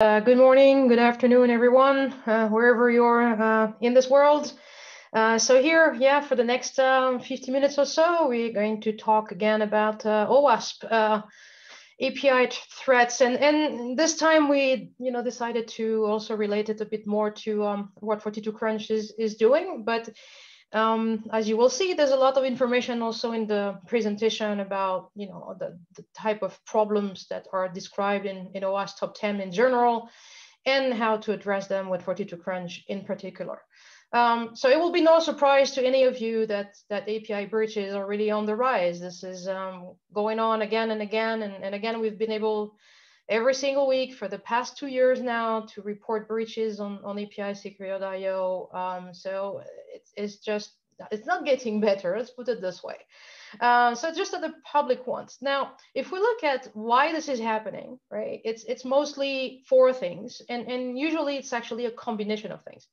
Uh, good morning, good afternoon, everyone, uh, wherever you're uh, in this world. Uh, so here, yeah, for the next um, 50 minutes or so, we're going to talk again about uh, OWASP uh, API threats, and and this time we, you know, decided to also relate it a bit more to um, what 42Crunch is is doing, but um, as you will see, there's a lot of information also in the presentation about, you know, the, the type of problems that are described in, in OWASP top 10 in general, and how to address them with 42Crunch in particular. Um, so it will be no surprise to any of you that that API breaches are really on the rise. This is um, going on again and again, and, and again, we've been able every single week for the past two years now to report breaches on, on API security.io. Um, so it's, it's just, it's not getting better, let's put it this way. Uh, so just at the public ones. Now, if we look at why this is happening, right, it's, it's mostly four things, and, and usually it's actually a combination of things.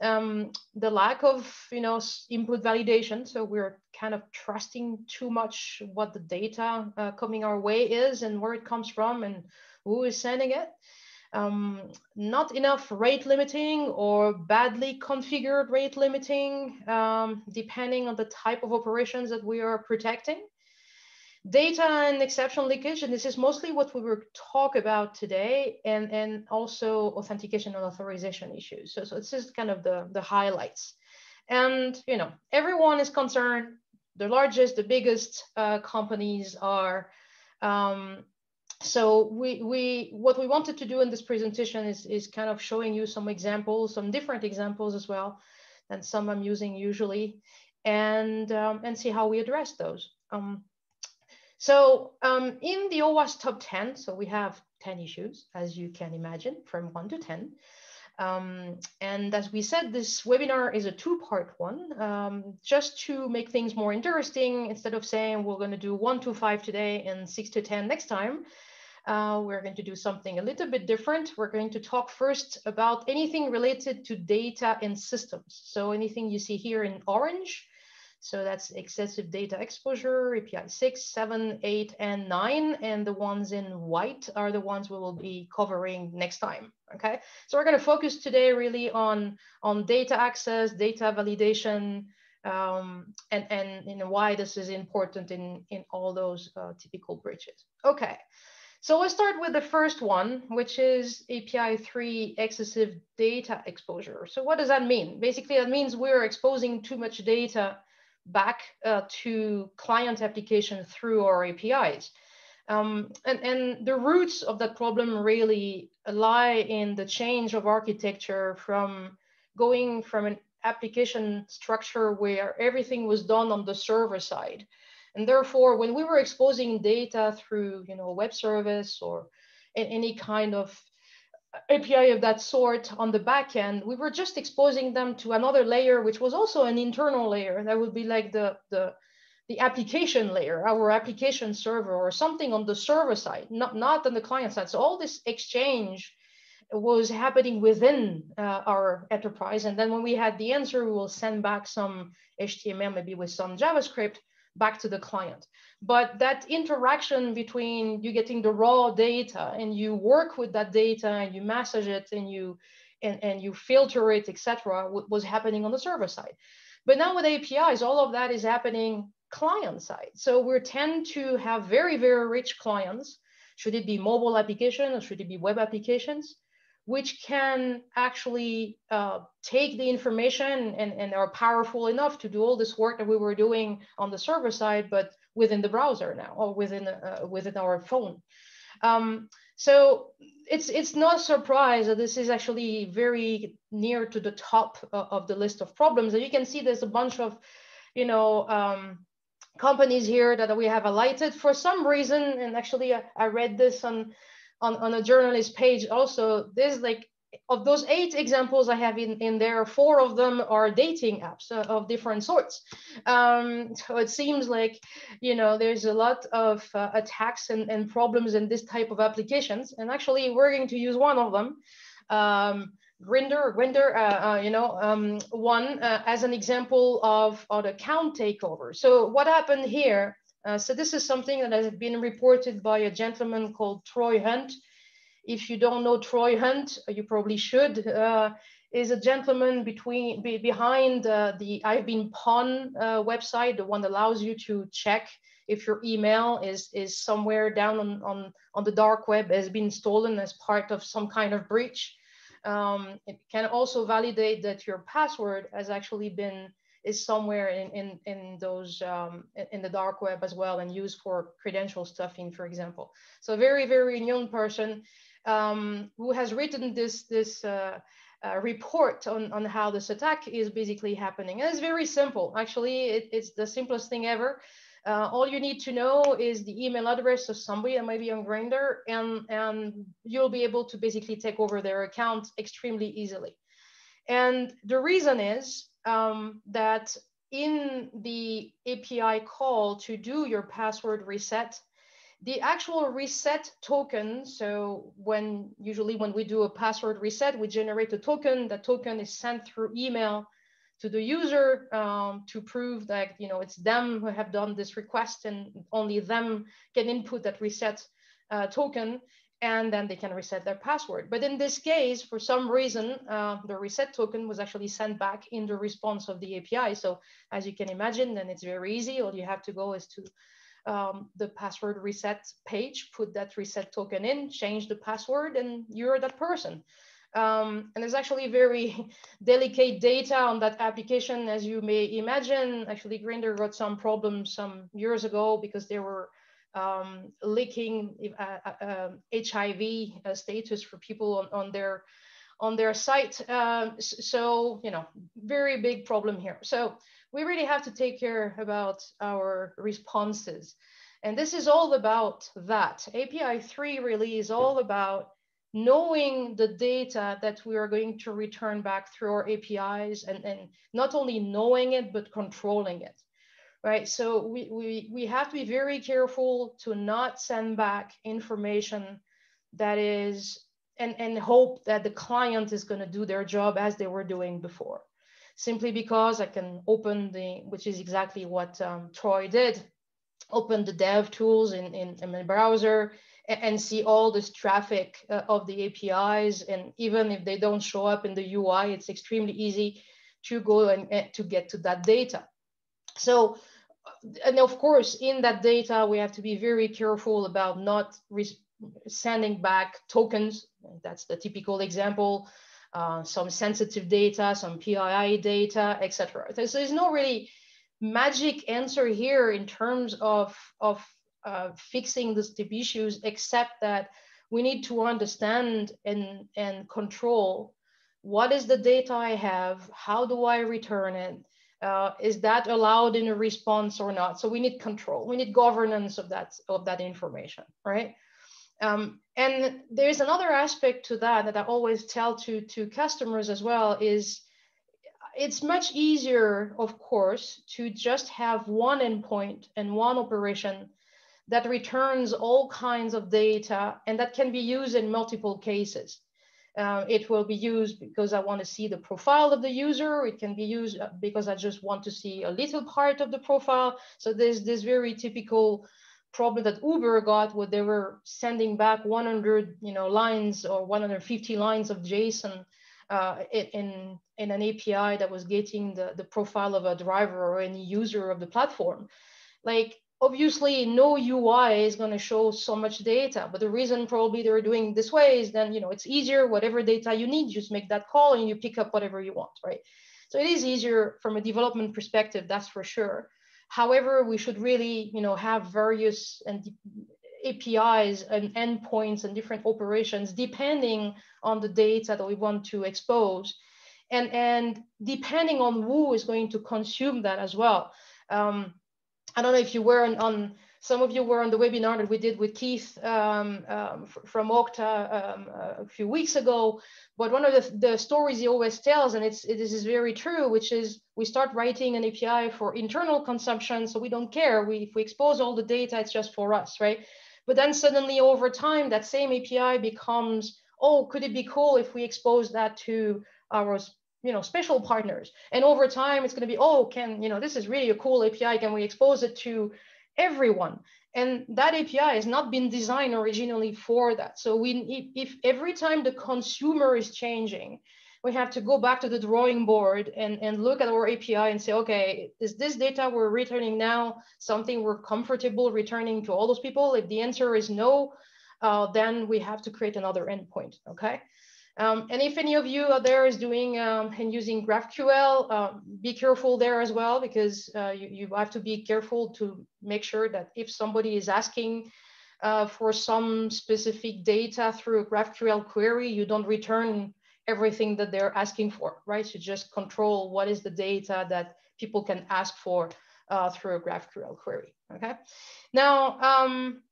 Um, the lack of you know input validation. So we're kind of trusting too much what the data uh, coming our way is and where it comes from and who is sending it. Um, not enough rate limiting or badly configured rate limiting um, depending on the type of operations that we are protecting data and exception leakage, and this is mostly what we will talk about today, and, and also authentication and authorization issues. So, so this is kind of the, the highlights. And, you know, everyone is concerned. The largest, the biggest uh, companies are. Um, so we, we, what we wanted to do in this presentation is, is kind of showing you some examples, some different examples as well, than some I'm using usually, and, um, and see how we address those. Um, so um, in the OWASP top 10, so we have 10 issues, as you can imagine, from 1 to 10. Um, and as we said, this webinar is a two-part one, um, just to make things more interesting. Instead of saying we're going to do 1 to 5 today and 6 to 10 next time, uh, we're going to do something a little bit different. We're going to talk first about anything related to data and systems. So anything you see here in orange, so that's excessive data exposure, API 6, 7, 8, and 9. And the ones in white are the ones we will be covering next time, okay? So we're gonna focus today really on, on data access, data validation, um, and, and you know, why this is important in, in all those uh, typical breaches. Okay, so we'll start with the first one, which is API 3 excessive data exposure. So what does that mean? Basically, that means we're exposing too much data back uh, to client application through our APIs. Um, and, and the roots of that problem really lie in the change of architecture from going from an application structure where everything was done on the server side. And therefore, when we were exposing data through, you know, web service or any kind of API of that sort on the back end, we were just exposing them to another layer, which was also an internal layer. That would be like the, the, the application layer, our application server or something on the server side, not, not on the client side. So all this exchange was happening within uh, our enterprise. And then when we had the answer, we will send back some HTML, maybe with some JavaScript back to the client. But that interaction between you getting the raw data and you work with that data and you massage it and you and, and you filter it, etc., was happening on the server side. But now with APIs, all of that is happening client side. So we tend to have very, very rich clients. Should it be mobile application or should it be web applications? Which can actually uh, take the information and, and are powerful enough to do all this work that we were doing on the server side, but within the browser now or within uh, within our phone. Um, so it's it's not a surprise that this is actually very near to the top of the list of problems. And you can see there's a bunch of, you know, um, companies here that we have alighted for some reason. And actually, I, I read this on on, on a journalist page also, there's like, of those eight examples I have in, in there, four of them are dating apps uh, of different sorts. Um, so it seems like, you know, there's a lot of uh, attacks and, and problems in this type of applications. And actually, we're going to use one of them. Um, Grindr, Grindr, uh, uh, you know, um, one uh, as an example of, of account takeover. So what happened here uh, so this is something that has been reported by a gentleman called Troy Hunt. if you don't know Troy Hunt, you probably should. Uh, is a gentleman between be, behind uh, the I've been pawn uh, website, the one that allows you to check if your email is is somewhere down on on on the dark web has been stolen as part of some kind of breach. Um, it can also validate that your password has actually been is somewhere in in in those um, in the dark web as well and used for credential stuffing, for example. So a very very young person um, who has written this this. Uh, uh, report on, on how this attack is basically happening. And it's very simple. Actually, it, it's the simplest thing ever. Uh, all you need to know is the email address of somebody that might be on Grindr, and, and you'll be able to basically take over their account extremely easily. And the reason is um, that in the API call to do your password reset, the actual reset token, so when usually when we do a password reset, we generate a token. That token is sent through email to the user um, to prove that you know it's them who have done this request and only them can input that reset uh, token and then they can reset their password. But in this case, for some reason, uh, the reset token was actually sent back in the response of the API. So as you can imagine, then it's very easy. All you have to go is to um, the password reset page, put that reset token in, change the password, and you're that person. Um, and there's actually very delicate data on that application, as you may imagine. Actually, Grindr got some problems some years ago because there were um, leaking uh, uh, HIV um, uh, status for people on, on their on their site. Um, so, you know, very big problem here. So we really have to take care about our responses. And this is all about that. API 3 really is all about knowing the data that we are going to return back through our APIs and, and not only knowing it, but controlling it, right? So we, we, we have to be very careful to not send back information that is, and, and hope that the client is gonna do their job as they were doing before simply because I can open the, which is exactly what um, Troy did, open the dev tools in, in, in my browser and, and, see all this traffic uh, of the APIs. And even if they don't show up in the UI, it's extremely easy to go and, and to get to that data. So, and of course, in that data, we have to be very careful about not sending back tokens. That's the typical example uh, some sensitive data, some PII data, etc. So there's no really magic answer here in terms of, of uh, fixing these issues, except that we need to understand and, and control what is the data I have, how do I return it, uh, is that allowed in a response or not? So we need control, we need governance of that, of that information, right? Um, and there's another aspect to that that I always tell to, to customers as well is it's much easier, of course, to just have one endpoint and one operation that returns all kinds of data and that can be used in multiple cases. Uh, it will be used because I want to see the profile of the user. It can be used uh, because I just want to see a little part of the profile. So there's this very typical problem that Uber got where they were sending back 100 you know, lines or 150 lines of JSON uh, in, in an API that was getting the, the profile of a driver or any user of the platform. Like obviously no UI is going to show so much data, but the reason probably they're doing this way is then, you know, it's easier, whatever data you need, just make that call and you pick up whatever you want, right? So it is easier from a development perspective, that's for sure. However, we should really, you know, have various and APIs and endpoints and different operations depending on the data that we want to expose. And, and depending on who is going to consume that as well. Um, I don't know if you were on, on some of you were on the webinar that we did with Keith um, um, from Okta um, a few weeks ago. But one of the, the stories he always tells, and it's, it, this is very true, which is we start writing an API for internal consumption, so we don't care. We, if we expose all the data, it's just for us, right? But then suddenly over time, that same API becomes, oh, could it be cool if we expose that to our you know, special partners? And over time, it's going to be, oh, can, you know, this is really a cool API. Can we expose it to everyone. And that API has not been designed originally for that. So we, if, if every time the consumer is changing, we have to go back to the drawing board and, and look at our API and say, okay, is this data we're returning now something we're comfortable returning to all those people? If the answer is no, uh, then we have to create another endpoint, okay? Um, and if any of you out there is doing um, and using GraphQL, uh, be careful there as well, because uh, you, you have to be careful to make sure that if somebody is asking uh, for some specific data through a GraphQL query, you don't return everything that they're asking for, right? So just control what is the data that people can ask for uh, through a GraphQL query, okay? Now, um,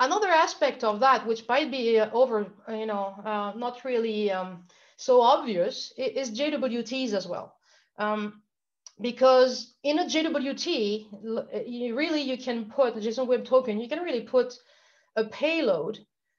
another aspect of that, which might be uh, over, you know, uh, not really um, so obvious, is JWTs as well. Um, because in a JWT, you really you can put JSON Web Token, you can really put a payload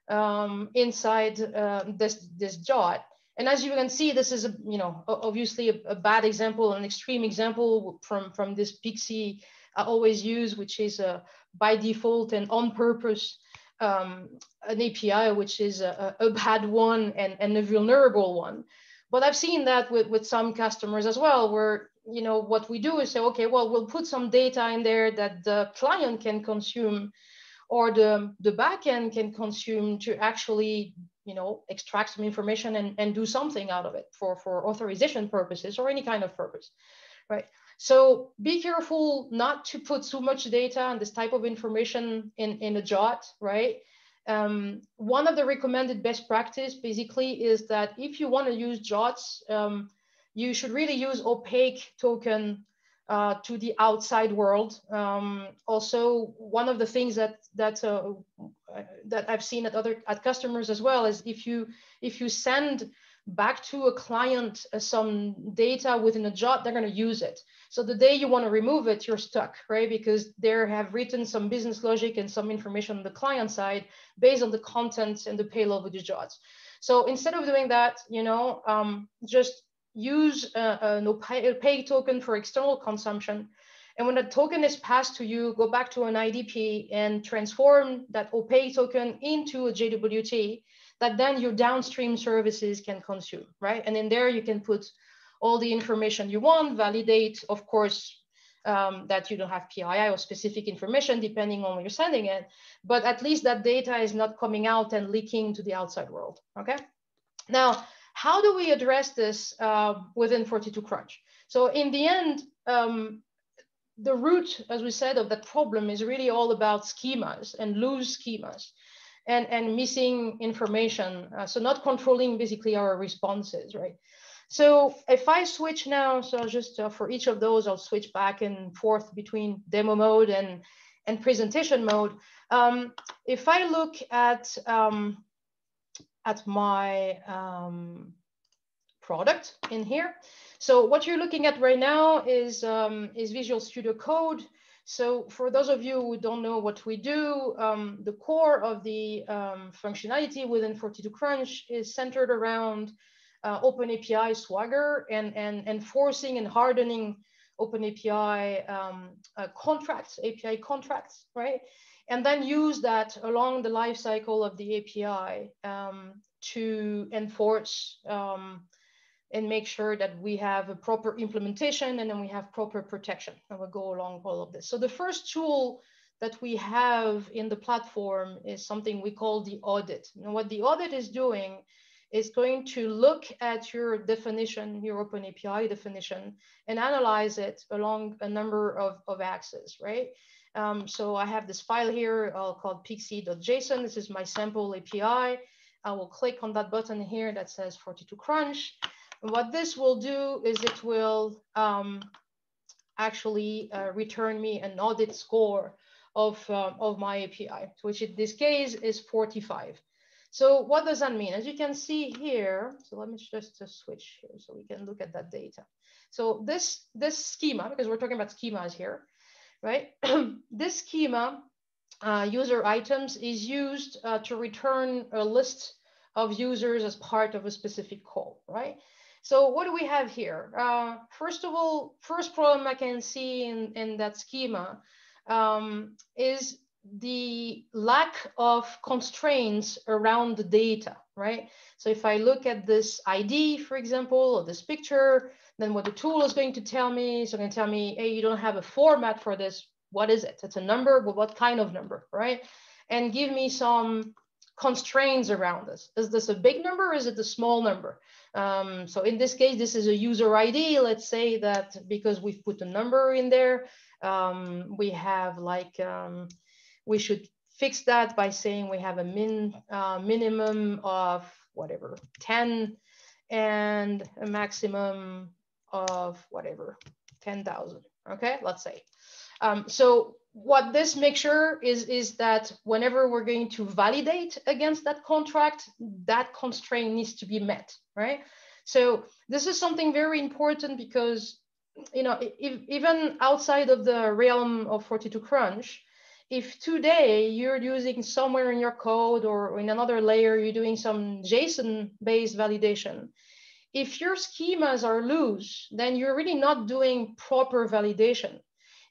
um, inside uh, this, this JWT. And as you can see, this is, a, you know, obviously a, a, bad example, an extreme example from, from this Pixi I always use, which is a, by default and on purpose um, an API, which is a, a, bad one and, and a vulnerable one. But I've seen that with, with some customers as well, where you know what we do is say, okay, well, we'll put some data in there that the client can consume or the, the backend can consume to actually you know, extract some information and, and do something out of it for, for authorization purposes or any kind of purpose, right? So be careful not to put too much data and this type of information in, in a jot, right? Um, one of the recommended best practice basically is that if you want to use jots, um, you should really use opaque token uh, to the outside world. Um, also, one of the things that that uh, that I've seen at other at customers as well is if you if you send back to a client uh, some data within a JWT, they're going to use it. So the day you want to remove it, you're stuck, right? Because they have written some business logic and some information on the client side based on the content and the payload of the JWTs. So instead of doing that, you know, um, just use uh, an opaque token for external consumption. And when a token is passed to you, go back to an IDP and transform that opaque token into a JWT that then your downstream services can consume, right? And in there you can put all the information you want, validate, of course, um, that you don't have PII or specific information depending on where you're sending it, but at least that data is not coming out and leaking to the outside world, okay? Now, how do we address this uh, within 42 Crunch? So in the end, um, the root, as we said, of that problem is really all about schemas and loose schemas and, and missing information. Uh, so not controlling basically our responses, right? So if I switch now, so just uh, for each of those, I'll switch back and forth between demo mode and, and presentation mode. Um, if I look at um, at my um, product in here. So what you're looking at right now is, um, is Visual Studio Code. So for those of you who don't know what we do, um, the core of the um, functionality within 42 Crunch is centered around uh, OpenAPI Swagger and, and enforcing and hardening OpenAPI um, uh, contracts, API contracts, right? and then use that along the life cycle of the API um, to enforce um, and make sure that we have a proper implementation and then we have proper protection and we'll go along all of this. So the first tool that we have in the platform is something we call the audit. And what the audit is doing is going to look at your definition, your open API definition, and analyze it along a number of, of axes, right? Um, so I have this file here uh, called pixi.json. This is my sample API. I will click on that button here that says 42 crunch. And what this will do is it will um, actually uh, return me an audit score of, uh, of my API, which in this case is 45. So what does that mean? As you can see here, so let me just, just switch here so we can look at that data. So this, this schema, because we're talking about schemas here, right? this schema, uh, user items, is used uh, to return a list of users as part of a specific call, right? So what do we have here? Uh, first of all, first problem I can see in, in that schema um, is the lack of constraints around the data, right? So if I look at this ID, for example, or this picture, then what the tool is going to tell me is going to tell me, hey, you don't have a format for this. What is it? It's a number, but what kind of number, right? And give me some constraints around this. Is this a big number? is it a small number? Um, so in this case, this is a user ID. Let's say that because we've put a number in there, um, we have like, um, we should fix that by saying we have a min uh, minimum of whatever, 10 and a maximum of whatever, 10,000, okay, let's say. Um, so what this makes sure is, is that whenever we're going to validate against that contract, that constraint needs to be met, right? So this is something very important because, you know, if, even outside of the realm of 42 Crunch, if today you're using somewhere in your code or in another layer, you're doing some JSON-based validation, if your schemas are loose, then you're really not doing proper validation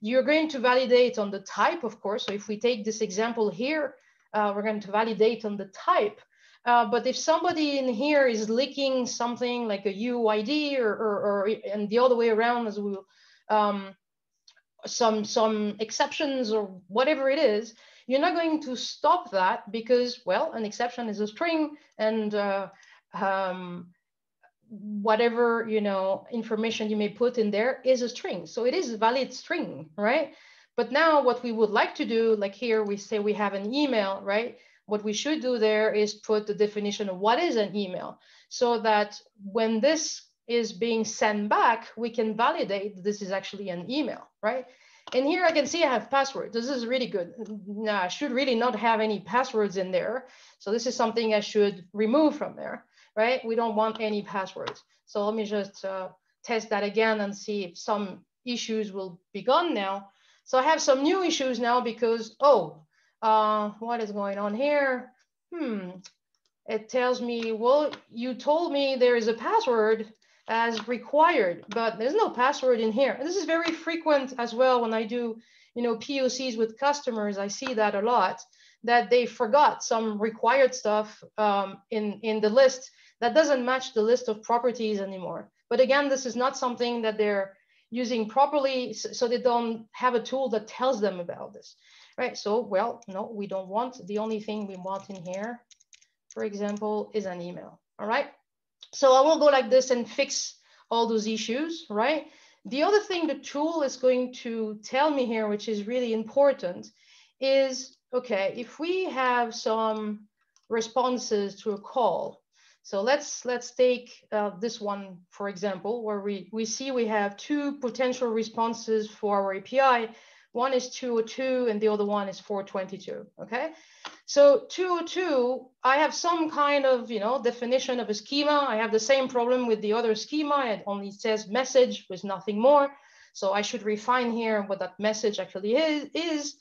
you're going to validate on the type, of course. So if we take this example here, uh, we're going to validate on the type. Uh, but if somebody in here is leaking something like a UID or, or, or and the other way around as well, um, some, some exceptions or whatever it is, you're not going to stop that because, well, an exception is a string and uh, um, whatever you know information you may put in there is a string so it is a valid string right but now what we would like to do like here we say we have an email right what we should do there is put the definition of what is an email so that when this is being sent back we can validate this is actually an email right and here I can see I have password. This is really good. Now I should really not have any passwords in there. So this is something I should remove from there right? We don't want any passwords. So let me just uh, test that again and see if some issues will be gone now. So I have some new issues now because, oh, uh, what is going on here? Hmm, it tells me, well, you told me there is a password as required, but there's no password in here. And this is very frequent as well when I do, you know, POCs with customers, I see that a lot, that they forgot some required stuff um, in, in the list that doesn't match the list of properties anymore. But again, this is not something that they're using properly, so they don't have a tool that tells them about this, right? So, well, no, we don't want, the only thing we want in here, for example, is an email, all right? So I will go like this and fix all those issues, right? The other thing the tool is going to tell me here, which is really important, is, okay, if we have some responses to a call, so let's let's take uh, this one, for example, where we, we see we have two potential responses for our API. One is 202 and the other one is 422, okay? So 202, I have some kind of, you know, definition of a schema. I have the same problem with the other schema. It only says message with nothing more. So I should refine here what that message actually is. is.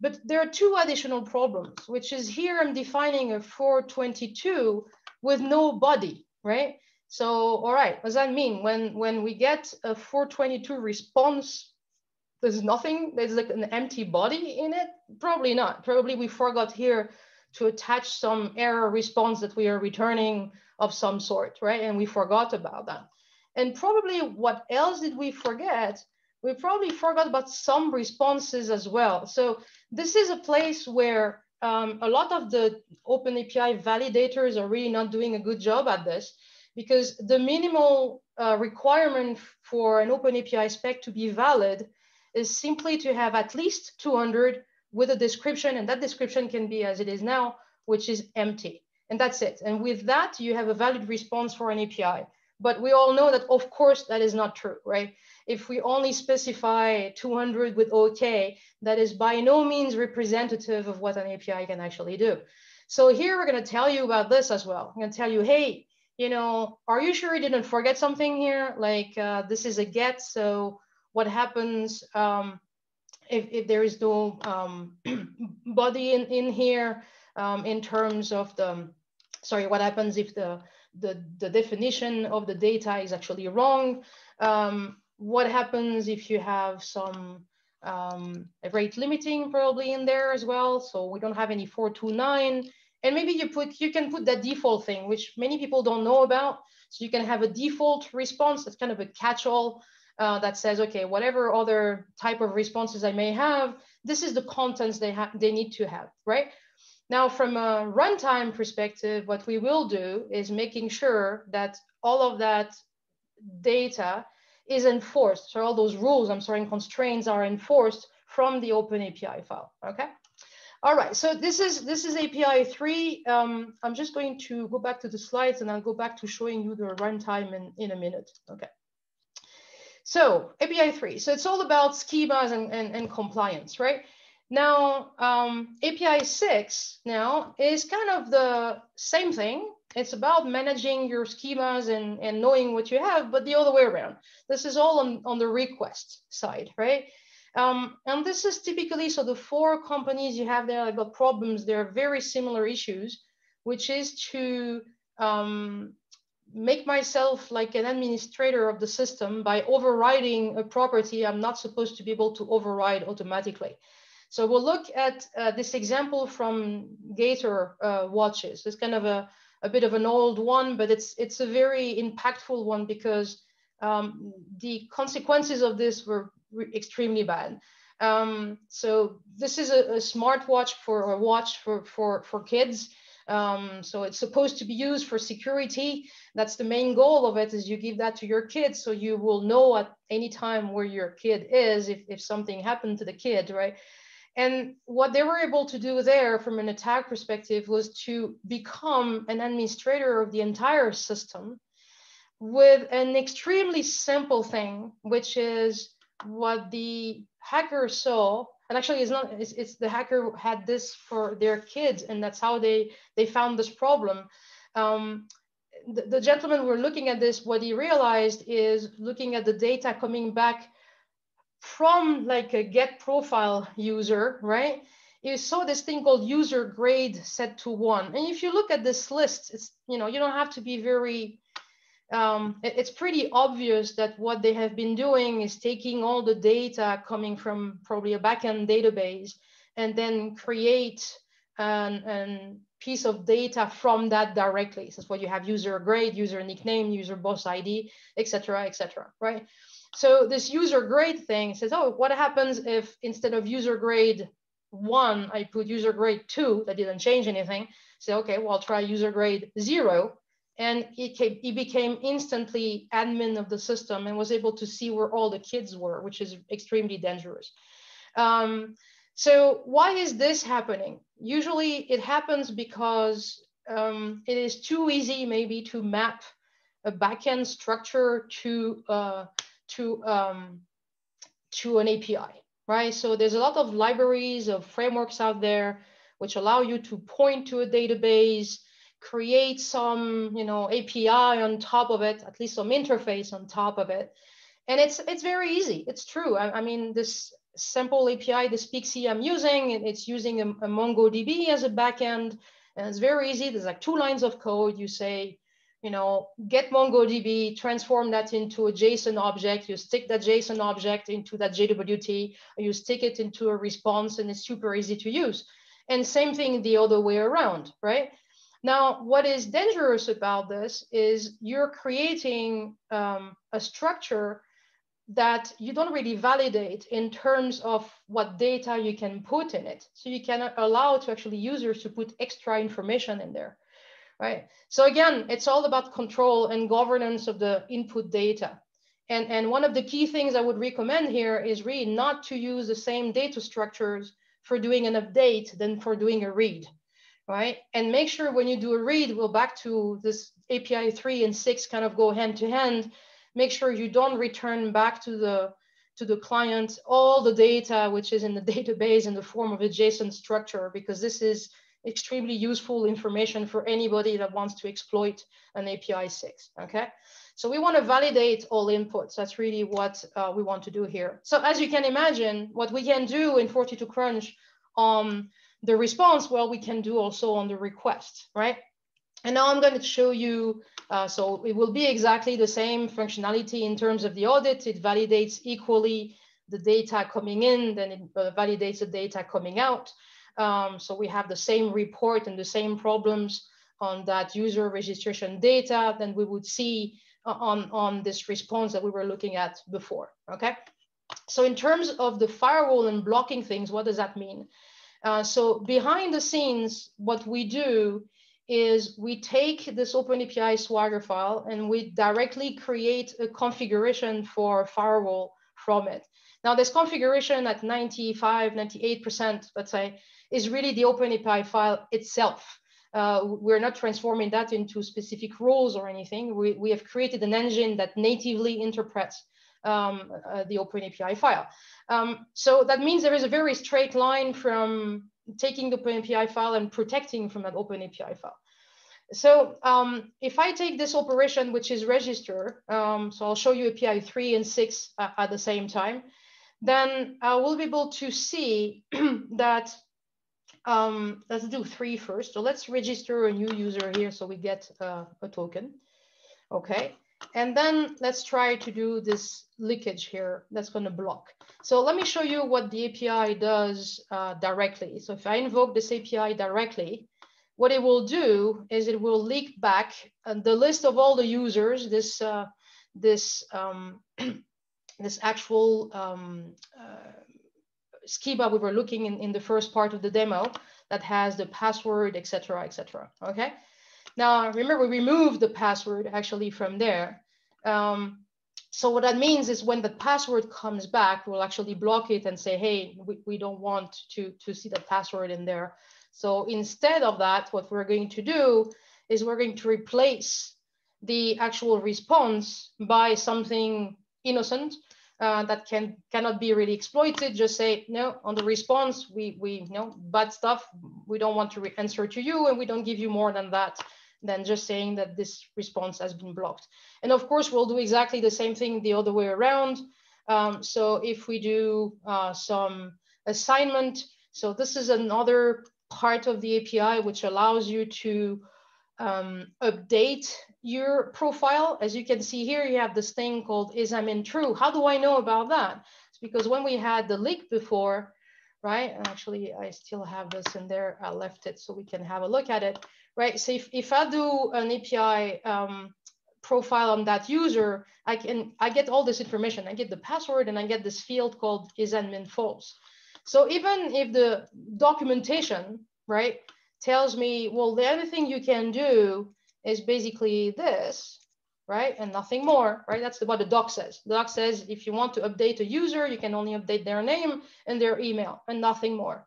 But there are two additional problems, which is here I'm defining a 422 with no body, right? So, all right, what does that mean? When, when we get a 422 response, there's nothing, there's like an empty body in it? Probably not. Probably we forgot here to attach some error response that we are returning of some sort, right? And we forgot about that. And probably what else did we forget? We probably forgot about some responses as well. So this is a place where um, a lot of the OpenAPI validators are really not doing a good job at this because the minimal uh, requirement for an OpenAPI spec to be valid is simply to have at least 200 with a description, and that description can be as it is now, which is empty. And that's it. And with that, you have a valid response for an API. But we all know that, of course, that is not true, right? If we only specify 200 with OK, that is by no means representative of what an API can actually do. So here we're going to tell you about this as well. I'm going to tell you, hey, you know, are you sure you didn't forget something here? Like uh, this is a get. So what happens um, if, if there is no um, body in, in here um, in terms of the, sorry, what happens if the the, the definition of the data is actually wrong. Um, what happens if you have some um, a rate limiting probably in there as well. So we don't have any 429. And maybe you put you can put that default thing, which many people don't know about. So you can have a default response that's kind of a catch-all uh, that says, okay, whatever other type of responses I may have, this is the contents they have they need to have, right? Now, from a runtime perspective, what we will do is making sure that all of that data is enforced. So all those rules, I'm sorry, constraints are enforced from the Open API file, okay? All right, so this is this is API 3. Um, I'm just going to go back to the slides and I'll go back to showing you the runtime in, in a minute, okay? So API 3, so it's all about schemas and, and, and compliance, right? Now, um, API 6 now is kind of the same thing. It's about managing your schemas and, and knowing what you have, but the other way around. This is all on, on the request side, right? Um, and this is typically, so the four companies you have there that got problems, they're very similar issues, which is to um, make myself like an administrator of the system by overriding a property I'm not supposed to be able to override automatically. So we'll look at uh, this example from Gator uh, watches. It's kind of a, a bit of an old one, but it's, it's a very impactful one because um, the consequences of this were extremely bad. Um, so this is a, a smartwatch for a watch for, for, for kids. Um, so it's supposed to be used for security. That's the main goal of it is you give that to your kids so you will know at any time where your kid is if, if something happened to the kid, right? And what they were able to do there from an attack perspective was to become an administrator of the entire system with an extremely simple thing, which is what the hacker saw. And actually, it's not, it's, it's the hacker had this for their kids, and that's how they, they found this problem. Um, the, the gentleman were looking at this, what he realized is looking at the data coming back from like a get profile user, right? You saw this thing called user grade set to one. And if you look at this list, it's, you know, you don't have to be very, um, it, it's pretty obvious that what they have been doing is taking all the data coming from probably a backend database and then create an, an piece of data from that directly. So that's what you have user grade, user nickname, user boss ID, etc., etc. right? So this user grade thing says, oh, what happens if instead of user grade one, I put user grade two, that didn't change anything. Say, okay, well, I'll try user grade zero. And he, came, became instantly admin of the system and was able to see where all the kids were, which is extremely dangerous. Um, so why is this happening? Usually it happens because um, it is too easy maybe to map a backend structure to uh, to, um, to an API, right? So there's a lot of libraries of frameworks out there which allow you to point to a database, create some, you know, API on top of it, at least some interface on top of it. And it's it's very easy. It's true. I, I mean, this simple API, this Pixi I'm using, it's using a, a MongoDB as a backend, and it's very easy. There's like two lines of code. You say, you know, get MongoDB, transform that into a JSON object, you stick that JSON object into that JWT, you stick it into a response and it's super easy to use. And same thing the other way around, right? Now, what is dangerous about this is you're creating um, a structure that you don't really validate in terms of what data you can put in it. So you cannot allow to actually users to put extra information in there right? So again, it's all about control and governance of the input data. And, and one of the key things I would recommend here is really not to use the same data structures for doing an update than for doing a read, right? And make sure when you do a read, we'll back to this API three and six kind of go hand to hand. Make sure you don't return back to the to the client all the data which is in the database in the form of a JSON structure because this is extremely useful information for anybody that wants to exploit an API 6, okay? So we want to validate all inputs. That's really what uh, we want to do here. So as you can imagine, what we can do in 42Crunch on the response, well, we can do also on the request, right? And now I'm going to show you, uh, so it will be exactly the same functionality in terms of the audit. It validates equally the data coming in, then it uh, validates the data coming out. Um, so we have the same report and the same problems on that user registration data than we would see on, on this response that we were looking at before, okay? So in terms of the firewall and blocking things, what does that mean? Uh, so behind the scenes, what we do is we take this OpenAPI Swagger file and we directly create a configuration for firewall from it. Now this configuration at 95, 98%, let's say, is really the OpenAPI file itself. Uh, we're not transforming that into specific rules or anything. We, we have created an engine that natively interprets um, uh, the OpenAPI file. Um, so that means there is a very straight line from taking the OpenAPI file and protecting from that OpenAPI file. So um, if I take this operation, which is register, um, so I'll show you API 3 and 6 uh, at the same time, then I will be able to see that, um, let's do three first. So let's register a new user here so we get uh, a token. Okay. And then let's try to do this leakage here that's going to block. So let me show you what the API does uh, directly. So if I invoke this API directly, what it will do is it will leak back uh, the list of all the users, this, uh, this, um, this actual um, uh, schema we were looking in, in the first part of the demo that has the password, etc., etc. okay? Now, remember, we removed the password actually from there. Um, so what that means is when the password comes back, we'll actually block it and say, hey, we, we don't want to, to see the password in there. So instead of that, what we're going to do is we're going to replace the actual response by something innocent uh, that can cannot be really exploited. Just say no on the response. We we you know bad stuff. We don't want to answer to you, and we don't give you more than that than just saying that this response has been blocked. And of course, we'll do exactly the same thing the other way around. Um, so if we do uh, some assignment, so this is another part of the API which allows you to um, update your profile. As you can see here, you have this thing called is admin true. How do I know about that? It's because when we had the leak before, right? Actually, I still have this in there. I left it so we can have a look at it right? So if, if I do an API um, profile on that user, I can I get all this information. I get the password and I get this field called is admin false. So even if the documentation, right, tells me, well, the only thing you can do is basically this, right, and nothing more, right? That's what the doc says. The doc says if you want to update a user, you can only update their name and their email and nothing more,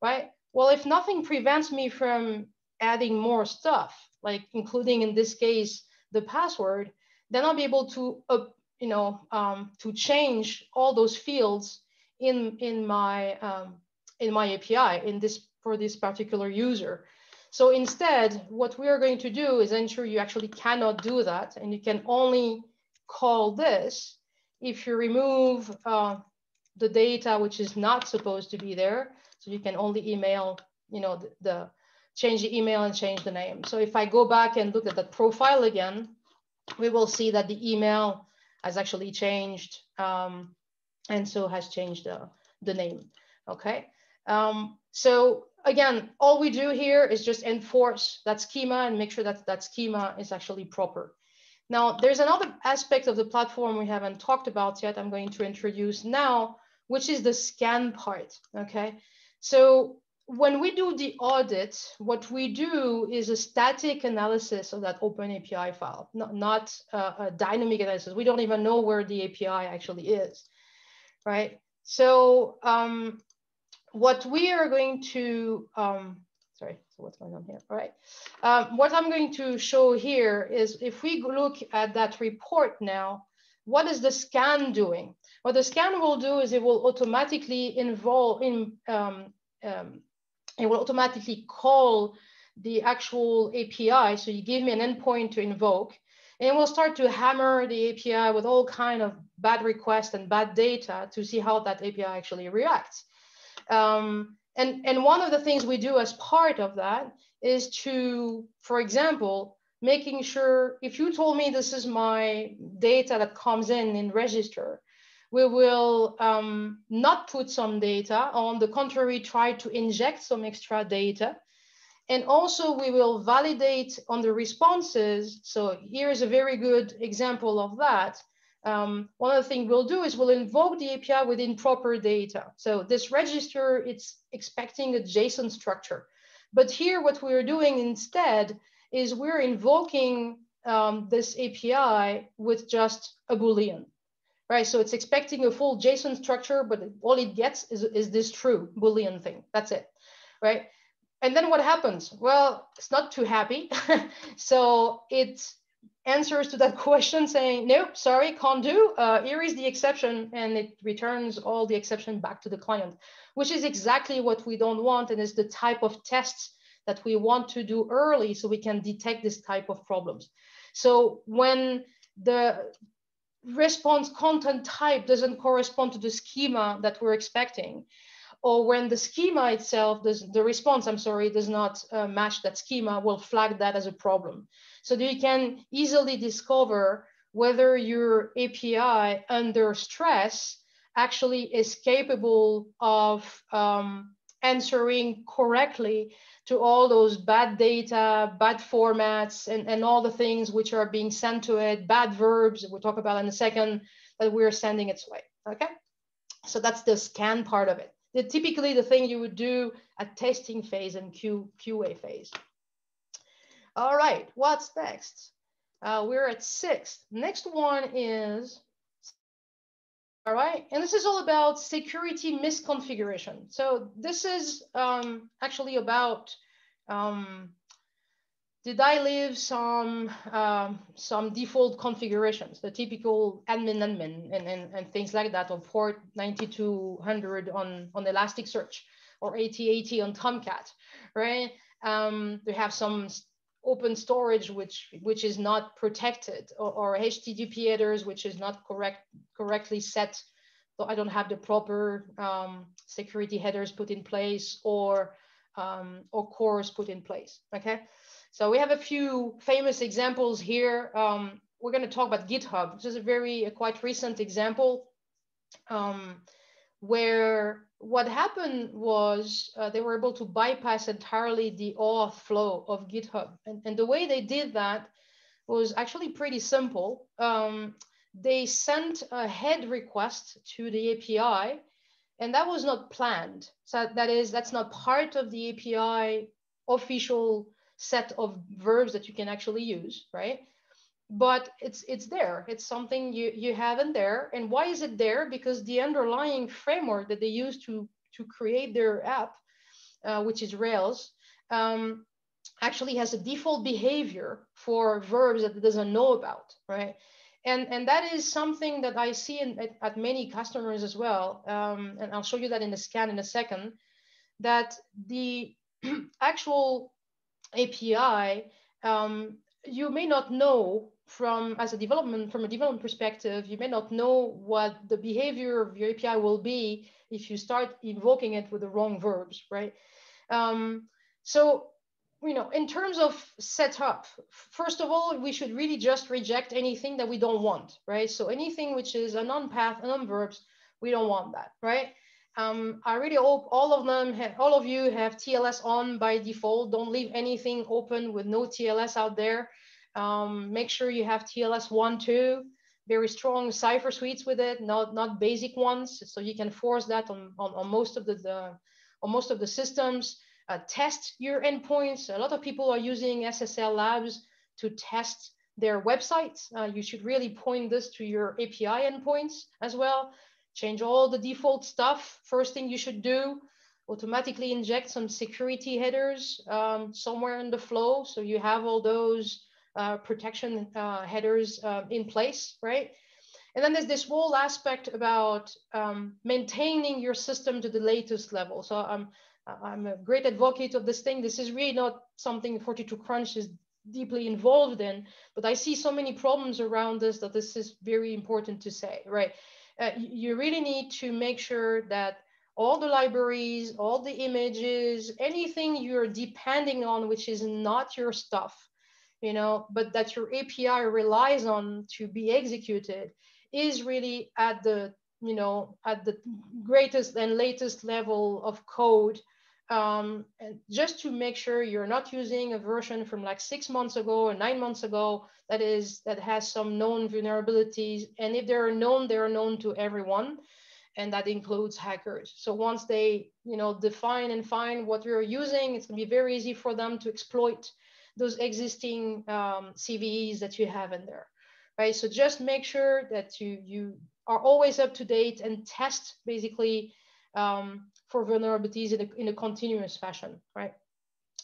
right? Well, if nothing prevents me from adding more stuff, like including in this case, the password, then I'll be able to, uh, you know, um, to change all those fields in, in my, um, in my API in this, for this particular user. So instead, what we are going to do is ensure you actually cannot do that. And you can only call this if you remove uh, the data which is not supposed to be there. So you can only email, you know, the, the change the email and change the name. So if I go back and look at that profile again, we will see that the email has actually changed um, and so has changed the, the name, okay? Um, so again, all we do here is just enforce that schema and make sure that that schema is actually proper. Now, there's another aspect of the platform we haven't talked about yet I'm going to introduce now, which is the scan part, okay? So when we do the audit, what we do is a static analysis of that open API file, not, not uh, a dynamic analysis. We don't even know where the API actually is, right? So um, what we are going to, um, sorry, so what's going on here? All right. Um, what I'm going to show here is if we look at that report now, what is the scan doing? What the scan will do is it will automatically involve in um, um, it will automatically call the actual API. So you give me an endpoint to invoke, and it will start to hammer the API with all kind of bad requests and bad data to see how that API actually reacts. Um, and, and one of the things we do as part of that is to, for example, making sure if you told me this is my data that comes in in register, we will um, not put some data, on the contrary, try to inject some extra data. And also we will validate on the responses. So here's a very good example of that. Um, one of the things we'll do is we'll invoke the API within proper data. So this register, it's expecting a JSON structure. But here what we're doing instead is we're invoking um, this API with just a Boolean right? So it's expecting a full JSON structure, but all it gets is, is this true Boolean thing. That's it, right? And then what happens? Well, it's not too happy. so it answers to that question saying, nope, sorry, can't do. Uh, here is the exception. And it returns all the exception back to the client, which is exactly what we don't want. And is the type of tests that we want to do early so we can detect this type of problems. So when the response content type doesn't correspond to the schema that we're expecting, or when the schema itself, does, the response, I'm sorry, does not uh, match that schema, will flag that as a problem. So that you can easily discover whether your API under stress actually is capable of um, answering correctly to all those bad data, bad formats, and, and all the things which are being sent to it, bad verbs, we'll talk about in a second, that we're sending its way, okay? So that's the scan part of it. The, typically the thing you would do at testing phase and Q, QA phase. All right, what's next? Uh, we're at six. Next one is all right, and this is all about security misconfiguration. So this is um, actually about um, did I leave some um, some default configurations, the typical admin admin and, and, and things like that on port 9200 on, on Elasticsearch or 8080 on Tomcat, right? Um, they have some open storage which which is not protected or, or http headers which is not correct correctly set so i don't have the proper um, security headers put in place or um, or CORS put in place okay so we have a few famous examples here um, we're going to talk about github which is a very a quite recent example um, where what happened was uh, they were able to bypass entirely the auth flow of GitHub. And, and the way they did that was actually pretty simple. Um, they sent a head request to the API, and that was not planned. So that is, that's not part of the API official set of verbs that you can actually use, right? but it's it's there. It's something you you have in there. And why is it there? Because the underlying framework that they use to to create their app uh, which is rails um, actually has a default behavior for verbs that it doesn't know about right? And and that is something that i see in, at, at many customers as well. Um, and i'll show you that in the scan in a second that the actual api um, you may not know from as a development from a development perspective you may not know what the behavior of your api will be if you start invoking it with the wrong verbs right? Um, so you know in terms of setup first of all we should really just reject anything that we don't want right? So anything which is a non-path non-verbs we don't want that right um, I really hope all of them, all of you have TLS on by default. Don't leave anything open with no TLS out there. Um, make sure you have TLS one, two, very strong Cypher suites with it, not, not basic ones. So you can force that on, on, on most of the, the, on most of the systems. Uh, test your endpoints. A lot of people are using SSL labs to test their websites. Uh, you should really point this to your API endpoints as well. Change all the default stuff. First thing you should do, automatically inject some security headers um, somewhere in the flow. So you have all those uh, protection uh, headers uh, in place, right? And then there's this whole aspect about um, maintaining your system to the latest level. So I'm, I'm a great advocate of this thing. This is really not something 42Crunch is deeply involved in, but I see so many problems around this that this is very important to say, right? Uh, you really need to make sure that all the libraries, all the images, anything you're depending on, which is not your stuff, you know, but that your API relies on to be executed is really at the you know, at the greatest and latest level of code um, and just to make sure you're not using a version from like six months ago or nine months ago that is that has some known vulnerabilities and if they're known they're known to everyone and that includes hackers. So once they you know define and find what you're using it's going to be very easy for them to exploit those existing um, cves that you have in there right? So just make sure that you you are always up to date and test basically um, for vulnerabilities in a, in a continuous fashion, right?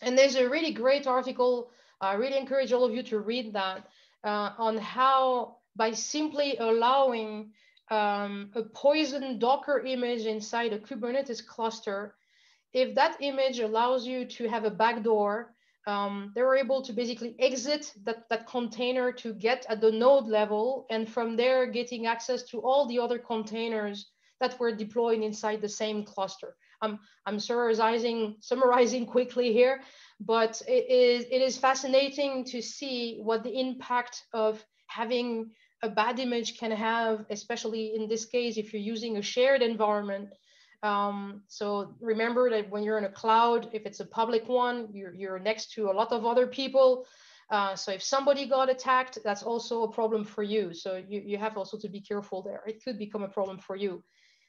And there's a really great article. I really encourage all of you to read that uh, on how by simply allowing um, a poison Docker image inside a Kubernetes cluster, if that image allows you to have a backdoor, um, they were able to basically exit that, that container to get at the node level and from there getting access to all the other containers that were deployed inside the same cluster. I'm, I'm summarizing, summarizing quickly here, but it is, it is fascinating to see what the impact of having a bad image can have, especially in this case, if you're using a shared environment. Um, so remember that when you're in a cloud, if it's a public one, you're, you're next to a lot of other people. Uh, so if somebody got attacked, that's also a problem for you. So you, you have also to be careful there. It could become a problem for you.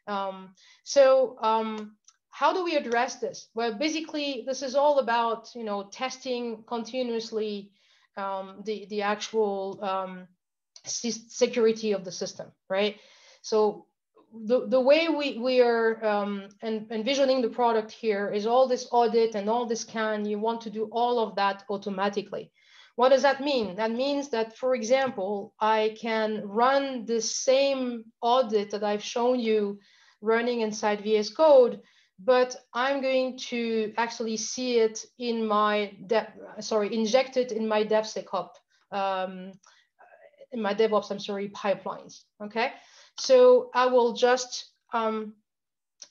Um, so um, how do we address this? Well, basically, this is all about you know testing continuously um, the the actual um, security of the system, right? So the, the way we, we are um, en envisioning the product here is all this audit and all this scan, you want to do all of that automatically. What does that mean? That means that, for example, I can run the same audit that I've shown you running inside VS Code, but I'm going to actually see it in my, sorry, inject it in my DevSecOps, um, in my DevOps, I'm sorry, pipelines, okay? So I will just, um,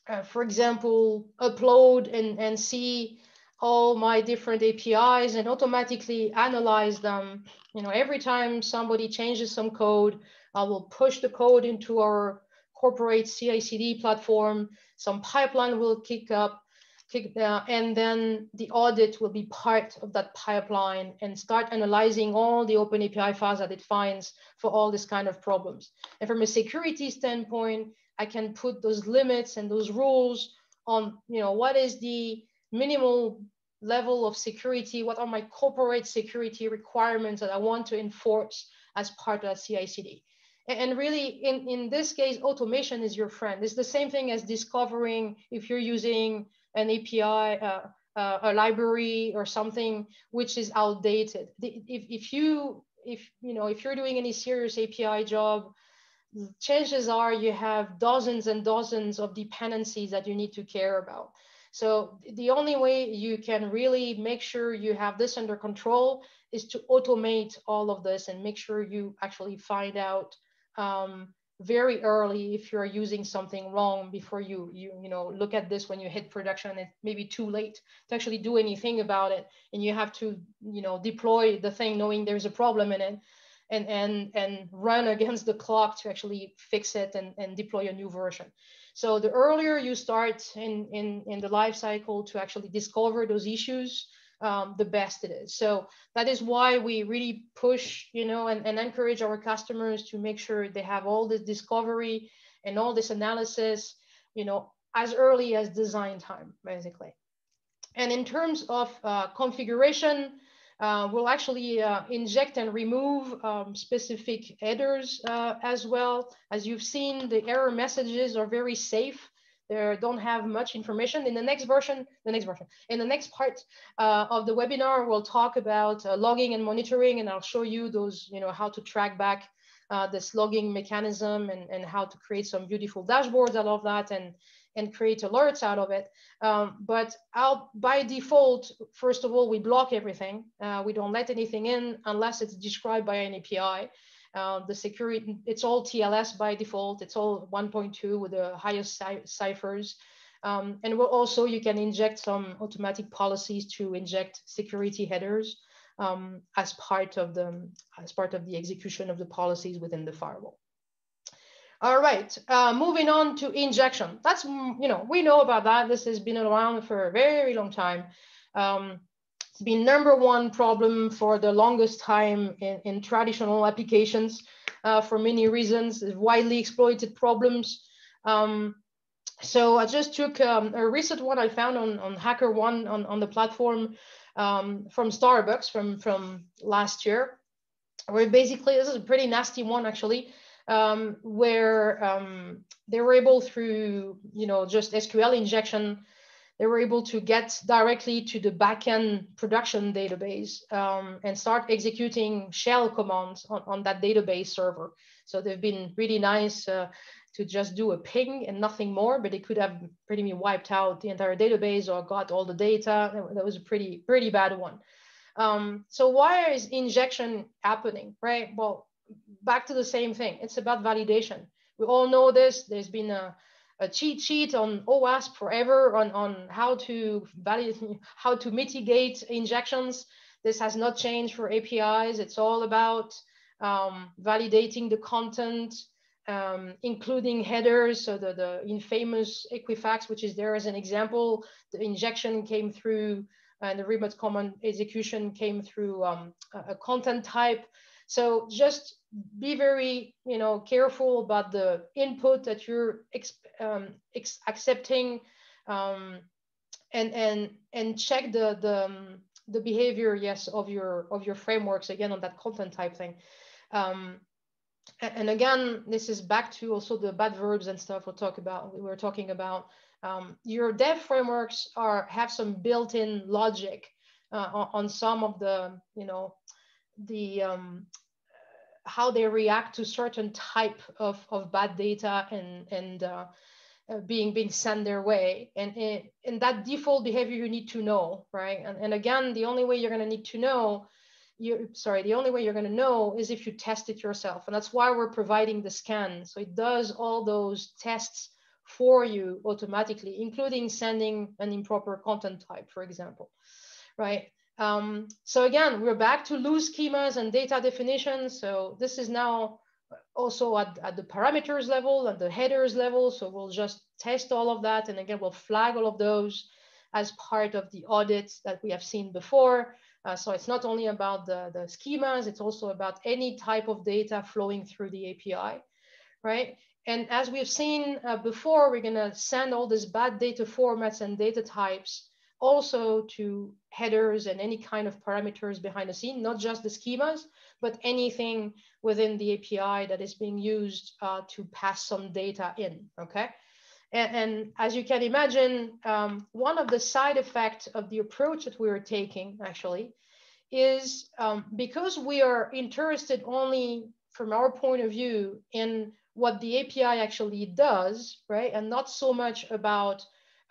uh, for example, upload and, and see all my different APIs and automatically analyze them. You know, every time somebody changes some code, I will push the code into our corporate CI/CD platform. Some pipeline will kick up, kick, uh, and then the audit will be part of that pipeline and start analyzing all the open API files that it finds for all this kind of problems. And from a security standpoint, I can put those limits and those rules on, you know, what is the minimal level of security? What are my corporate security requirements that I want to enforce as part of that CI/CD? And really, in, in this case, automation is your friend. It's the same thing as discovering if you're using an API, uh, uh, a library or something which is outdated. If, if you if you know if you're doing any serious API job, chances are you have dozens and dozens of dependencies that you need to care about. So the only way you can really make sure you have this under control is to automate all of this and make sure you actually find out um, very early if you're using something wrong before you you you know look at this when you hit production it may be too late to actually do anything about it. And you have to you know deploy the thing knowing there's a problem in it and and and run against the clock to actually fix it and, and deploy a new version. So the earlier you start in in in the life cycle to actually discover those issues um, the best it is. So that is why we really push, you know, and, and encourage our customers to make sure they have all this discovery and all this analysis, you know, as early as design time, basically. And in terms of uh, configuration, uh, we'll actually uh, inject and remove um, specific headers uh, as well. As you've seen, the error messages are very safe they don't have much information. In the next version, the next version, in the next part uh, of the webinar, we'll talk about uh, logging and monitoring, and I'll show you those, you know, how to track back uh, this logging mechanism and, and how to create some beautiful dashboards out of that and, and create alerts out of it. Um, but I'll, by default, first of all, we block everything. Uh, we don't let anything in unless it's described by an API. Uh, the security, it's all TLS by default. It's all 1.2 with the highest ciphers. Um, and we'll also, you can inject some automatic policies to inject security headers um, as part of the as part of the execution of the policies within the firewall. All right, uh, moving on to injection. That's, you know, we know about that. This has been around for a very long time. Um, it's been number one problem for the longest time in, in traditional applications uh, for many reasons, widely exploited problems. Um, so I just took um, a recent one I found on, on HackerOne on, on the platform um, from Starbucks from, from last year, where basically, this is a pretty nasty one actually, um, where um, they were able through, you know, just SQL injection, they were able to get directly to the backend production database um, and start executing shell commands on, on that database server. So they've been really nice uh, to just do a ping and nothing more, but they could have pretty much wiped out the entire database or got all the data. That was a pretty, pretty bad one. Um, so why is injection happening, right? Well, back to the same thing. It's about validation. We all know this. There's been a, a cheat sheet on OWASP forever on, on how to how to mitigate injections. This has not changed for APIs. It's all about um, validating the content, um, including headers. So the, the infamous Equifax, which is there as an example, the injection came through and the remote command execution came through um, a, a, content type. So just be very, you know, careful about the input that you're um, accepting, um, and and and check the the um, the behavior, yes, of your of your frameworks again on that content type thing. Um, and again, this is back to also the bad verbs and stuff we'll talk about. We were talking about um, your dev frameworks are have some built-in logic uh, on, on, some of the, you know, the um, how they react to certain type of, of bad data and and uh, uh, being being sent their way. And in that default behavior, you need to know, right? And, and again, the only way you're going to need to know you sorry the only way you're going to know is if you test it yourself and that's why we're providing the scan so it does all those tests for you automatically including sending an improper content type for example right um, so again we're back to loose schemas and data definitions so this is now also at, at the parameters level and the headers level. So we'll just test all of that. And again we'll flag all of those as part of the audits that we have seen before. Uh, so it's not only about the, the schemas, it's also about any type of data flowing through the API, right? And as we've seen uh, before, we're gonna send all these bad data formats and data types also to headers and any kind of parameters behind the scene, not just the schemas, but anything within the API that is being used uh, to pass some data in, okay? And, and as you can imagine, um, one of the side effects of the approach that we are taking actually is um, because we are interested only from our point of view in what the API actually does, right? And not so much about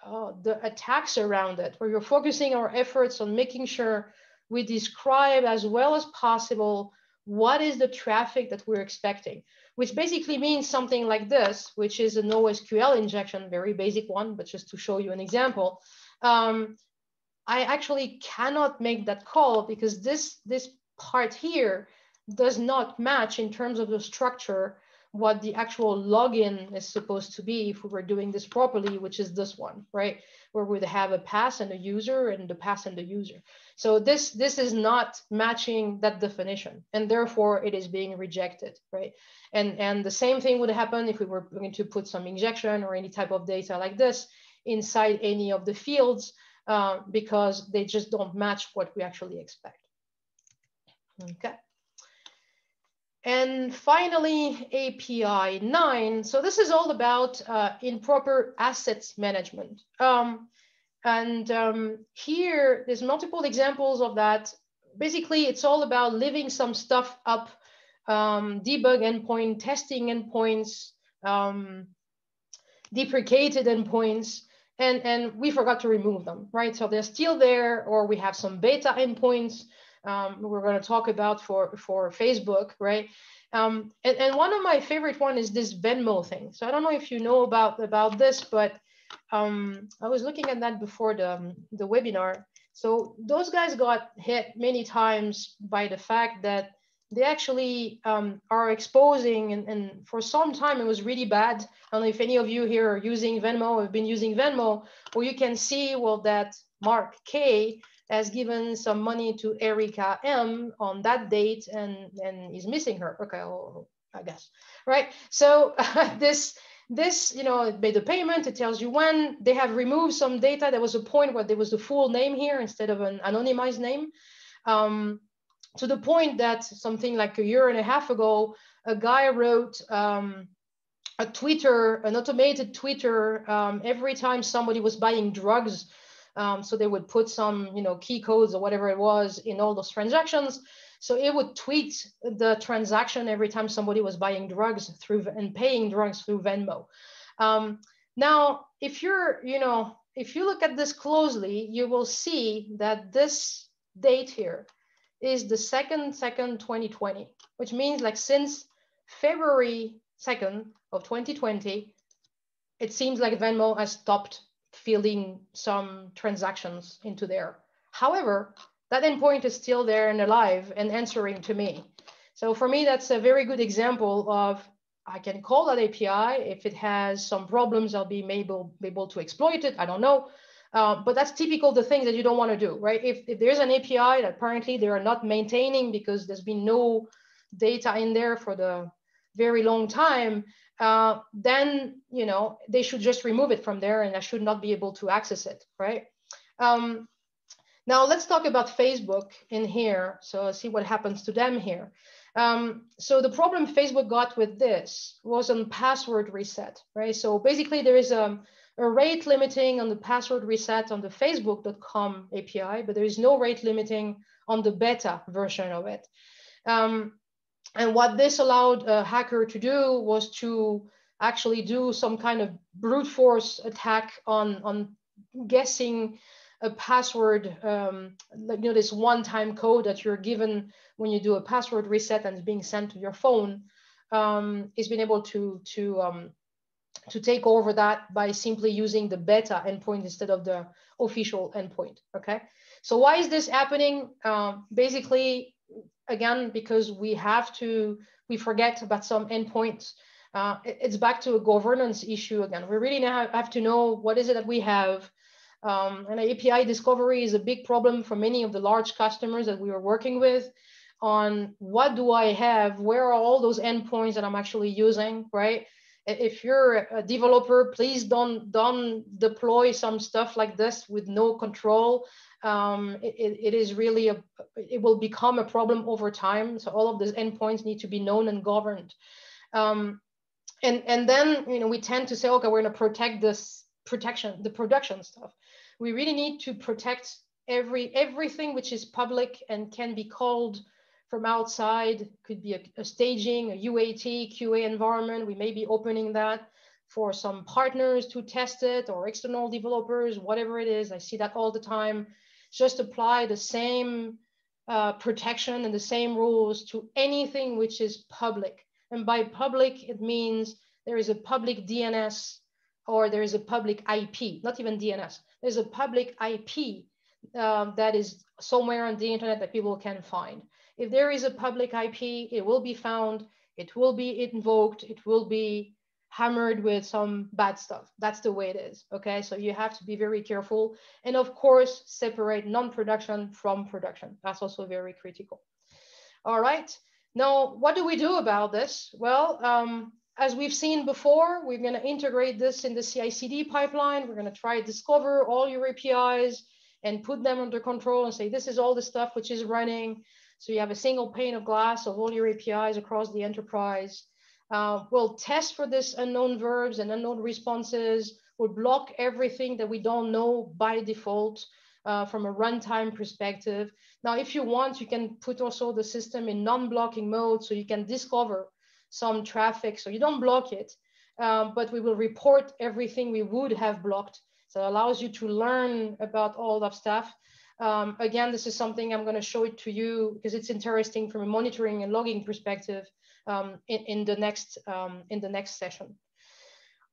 uh, the attacks around it, where you're focusing our efforts on making sure we describe as well as possible what is the traffic that we're expecting which basically means something like this, which is a NoSQL injection, very basic one, but just to show you an example. Um, I actually cannot make that call because this, this part here does not match in terms of the structure what the actual login is supposed to be if we were doing this properly, which is this one, right? Where we'd have a pass and a user and the pass and the user. So this, this is not matching that definition and therefore it is being rejected, right? And, and the same thing would happen if we were going to put some injection or any type of data like this inside any of the fields uh, because they just don't match what we actually expect. Okay. And finally, API 9. So this is all about uh, improper assets management. Um, and um, here, there's multiple examples of that. Basically, it's all about leaving some stuff up, um, debug endpoint, testing endpoints, um, deprecated endpoints, and, and we forgot to remove them, right? So they're still there, or we have some beta endpoints um, we're going to talk about for, for Facebook, right? Um, and, and one of my favorite one is this Venmo thing. So I don't know if you know about, about this, but um, I was looking at that before the, the webinar. So those guys got hit many times by the fact that they actually um, are exposing, and, and, for some time it was really bad. I don't know if any of you here are using Venmo, have been using Venmo, where you can see, well, that Mark K has given some money to Erica M on that date and, and is missing her. Okay, well, I guess, right? So this, this, you know, made the payment, it tells you when. They have removed some data. There was a point where there was the full name here instead of an anonymized name. Um, to the point that something like a year and a half ago, a guy wrote um, a Twitter, an automated Twitter, um, every time somebody was buying drugs. Um, so they would put some, you know, key codes or whatever it was in all those transactions. So it would tweet the transaction every time somebody was buying drugs through and paying drugs through Venmo. Um, now, if you're, you know, if you look at this closely, you will see that this date here is the second, second 2020, which means like since February 2nd of 2020, it seems like Venmo has stopped filling some transactions into there. However, that endpoint is still there and alive and answering to me. So for me, that's a very good example of I can call that API. If it has some problems, I'll be able, able to exploit it. I don't know. Uh, but that's typical the things that you don't want to do, right? If, if there's an API that apparently they are not maintaining because there's been no data in there for the very long time, uh, then you know they should just remove it from there, and I should not be able to access it, right? Um, now let's talk about Facebook in here. So see what happens to them here. Um, so the problem Facebook got with this was on password reset, right? So basically there is a a rate limiting on the password reset on the facebook.com API, but there is no rate limiting on the beta version of it. Um, and what this allowed a hacker to do was to actually do some kind of brute force attack on, on guessing a password, um, like you know, this one-time code that you're given when you do a password reset and it's being sent to your phone, um, is being able to to um, to take over that by simply using the beta endpoint instead of the official endpoint, okay? So why is this happening? Um, basically, again, because we have to, we forget about some endpoints. Uh, it's back to a governance issue again. We really now have to know what is it that we have. Um, and API discovery is a big problem for many of the large customers that we are working with on what do I have? Where are all those endpoints that I'm actually using, right? if you're a developer, please don't don't deploy some stuff like this with no control. Um, it, it is really a it will become a problem over time. So all of these endpoints need to be known and governed. Um, and and then you know we tend to say, okay, we're going to protect this protection, the production stuff. We really need to protect every everything which is public and can be called from outside, could be a, a, staging, a UAT, QA environment. We may be opening that for some partners to test it or external developers, whatever it is. I see that all the time. Just apply the same uh, protection and the same rules to anything which is public. And by public, it means there is a public DNS or there is a public IP, not even DNS. There's a public IP uh, that is somewhere on the internet that people can find. If there is a public IP, it will be found, it will be invoked, it will be hammered with some bad stuff. That's the way it is. Okay, so you have to be very careful. And of course, separate non-production from production. That's also very critical. All right, now what do we do about this? Well, um, as we've seen before, we're gonna integrate this in the CI/CD pipeline. We're gonna try to discover all your APIs and put them under control and say, this is all the stuff which is running. So you have a single pane of glass of all your APIs across the enterprise. Uh, we'll test for this unknown verbs and unknown responses. We'll block everything that we don't know by default uh, from a runtime perspective. Now, if you want, you can put also the system in non-blocking mode so you can discover some traffic. So you don't block it, um, but we will report everything we would have blocked. So it allows you to learn about all that stuff. Um, again, this is something I'm going to show it to you because it's interesting from a monitoring and logging perspective um, in, in, the next, um, in the next session.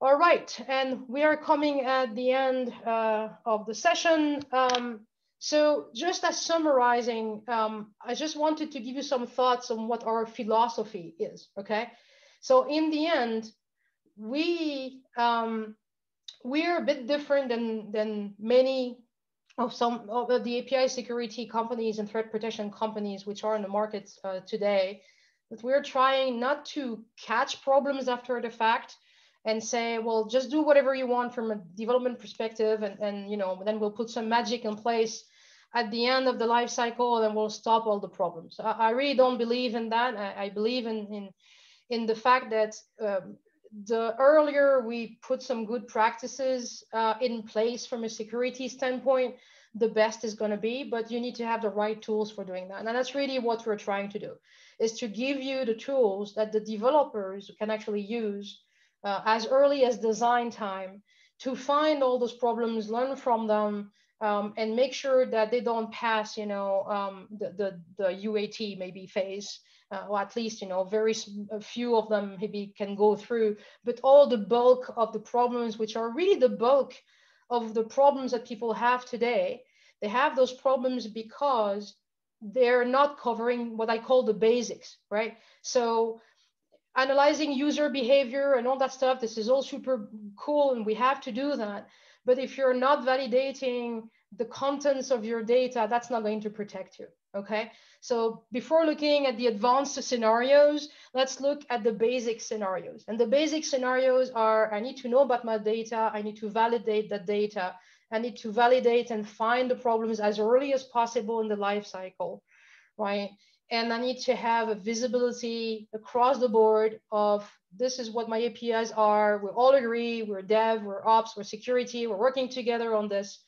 All right, and we are coming at the end uh, of the session. Um, So just as summarizing, um, I just wanted to give you some thoughts on what our philosophy is, okay? So in the end, we, um, we're a bit different than, than many of some of the API security companies and threat protection companies which are in the market uh, today. But we're trying not to catch problems after the fact, and say, well, just do whatever you want from a development perspective, and, and you know, then we'll put some magic in place at the end of the life cycle, and we'll stop all the problems. I, I really don't believe in that. I, I believe in, in in the fact that um, the earlier we put some good practices uh, in place from a security standpoint, the best is going to be. But you need to have the right tools for doing that, and that's really what we're trying to do: is to give you the tools that the developers can actually use uh, as early as design time to find all those problems, learn from them, um, and make sure that they don't pass, you know, um, the, the, the UAT maybe phase, uh, or at least, you know, very few of them maybe can go through, but all the bulk of the problems, which are really the bulk of the problems that people have today, they have those problems because they're not covering what I call the basics, right? So analyzing user behavior and all that stuff. This is all super cool and we have to do that. But if you're not validating the contents of your data, that's not going to protect you. Okay. So before looking at the advanced scenarios, let's look at the basic scenarios. And the basic scenarios are I need to know about my data, I need to validate that data, I need to validate and find the problems as early as possible in the life cycle, right? and I need to have a visibility across the board of this is what my APIs are. We all agree, we're dev, we're ops, we're security, we're working together on this.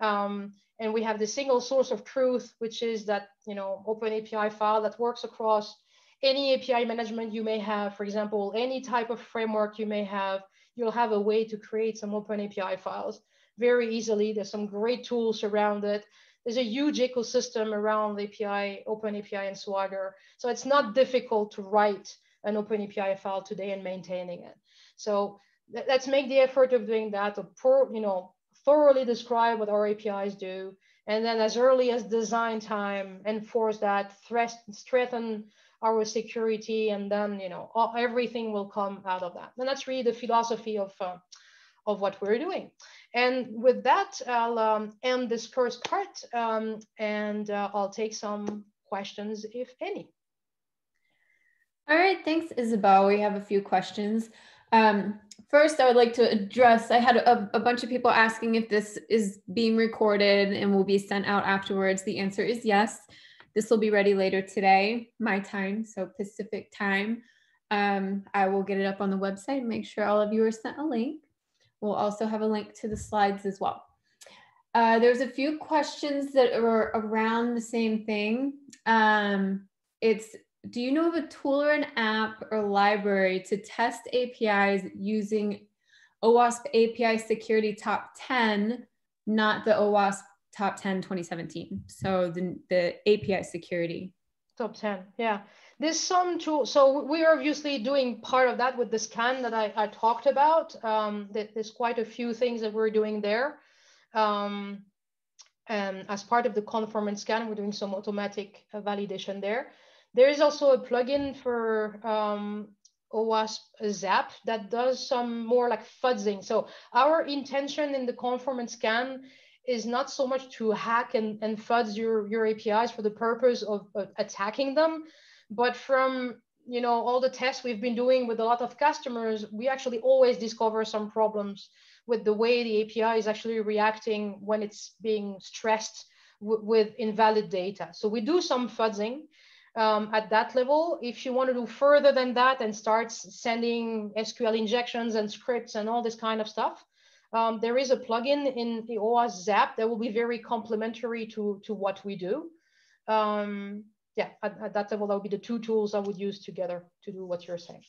Um, and we have the single source of truth, which is that, you know, open API file that works across any API management you may have. For example, any type of framework you may have, you'll have a way to create some open API files very easily. There's some great tools around it there's a huge ecosystem around API, Open API and Swagger. So it's not difficult to write an Open API file today and maintaining it. So let's make the effort of doing that, pour, you know, thoroughly describe what our APIs do, and then as early as design time, enforce that, strengthen our security, and then you know all, everything will come out of that. And that's really the philosophy of uh, of what we're doing. And with that, I'll um, end this first part um, and uh, I'll take some questions, if any. All right, thanks, Isabelle. We have a few questions. Um, first, I would like to address, I had a, a, bunch of people asking if this is being recorded and will be sent out afterwards. The answer is yes. This will be ready later today, my time, so Pacific time. Um, I will get it up on the website and make sure all of you are sent a link. We'll also have a link to the slides as well. Uh, there's a few questions that are around the same thing. Um, it's, do you know of a tool or an app or library to test APIs using OWASP API Security Top 10, not the OWASP Top 10 2017? So the, the API security. Top 10, yeah there's some tool. So we are obviously doing part of that with the scan that I, I talked about. Um, there's quite a few things that we're doing there. Um, and as part of the conformance scan, we're doing some automatic validation there. There is also a plugin for um, OWASP Zap that does some more like fuzzing. So our intention in the conformance scan is not so much to hack and, and fuzz your, your APIs for the purpose of, of attacking them, but from you know all the tests we've been doing with a lot of customers, we actually always discover some problems with the way the API is actually reacting when it's being stressed with invalid data. So we do some fuzzing um, at that level. If you want to do further than that and start sending SQL injections and scripts and all this kind of stuff, um, there is a plugin in the OWASP Zap that will be very complementary to, to what we do. Um, yeah, at, at that level, that would be the two tools I would use together to do what you're saying.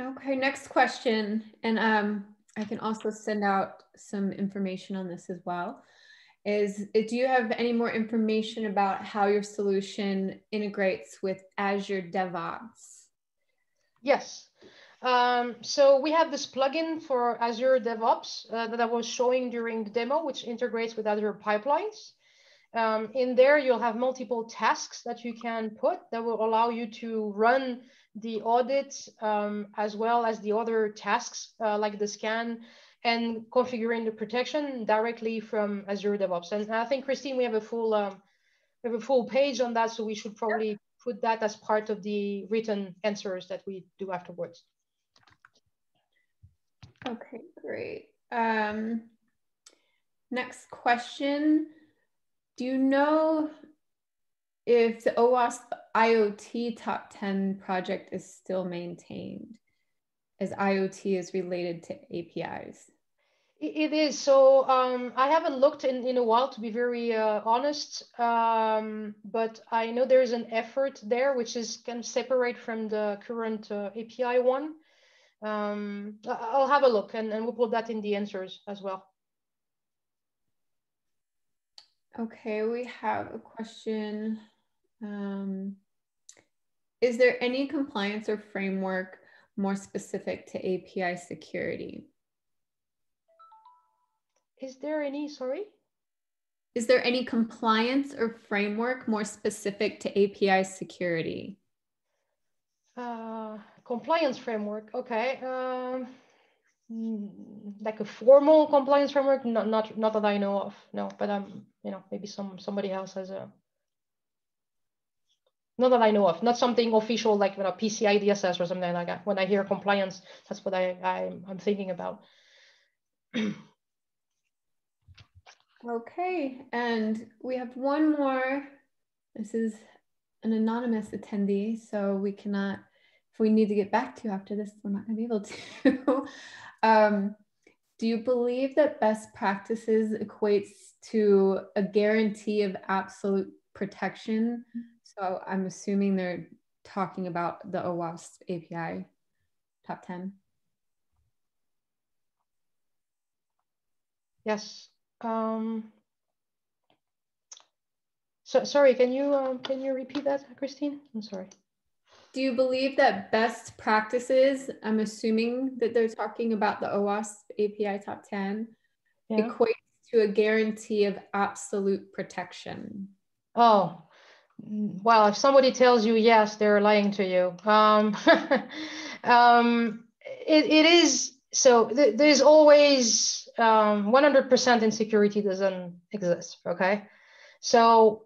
Okay, next question. And um, I can also send out some information on this as well. Is do you have any more information about how your solution integrates with Azure DevOps? Yes. Um, so we have this plugin for Azure DevOps uh, that I was showing during the demo, which integrates with Azure pipelines. Um, in there, you'll have multiple tasks that you can put that will allow you to run the audit um, as well as the other tasks uh, like the scan and configuring the protection directly from Azure DevOps. And I think, Christine, we have a full um, we have a full page on that, so we should probably put that as part of the written answers that we do afterwards. Okay, great. Um, next question. Do you know if the OWASP IoT top 10 project is still maintained as IoT is related to APIs? It is. So um, I haven't looked in, in a while, to be very uh, honest. Um, but I know there's an effort there, which is kind of separate from the current uh, API one. Um, I'll have a look and, and we'll put that in the answers as well. Okay, we have a question. Um, is there any compliance or framework more specific to API security? Is there any, sorry? Is there any compliance or framework more specific to API security? Uh, compliance framework, okay. Um, mm, like a formal compliance framework, not, not, not that I know of, no, but um, you know, maybe some somebody else has a, not that I know of, not something official like you know, PCI DSS or something like that. When I hear compliance, that's what I, I I'm thinking about. okay, and we have one more. This is an anonymous attendee, so we cannot, if we need to get back to you after this, we're not gonna be able to. um, do you believe that best practices equates to a guarantee of absolute protection? So I'm assuming they're talking about the OWASP API top 10. Yes. Um, so sorry, can you um, can you repeat that, Christine? I'm sorry. Do you believe that best practices, I'm assuming that they're talking about the OWASP API top 10, yeah. equates to a guarantee of absolute protection? Oh, well, if somebody tells you yes, they're lying to you. Um, um, it, it is so th- there's always um, 100% insecurity doesn't exist. Okay. So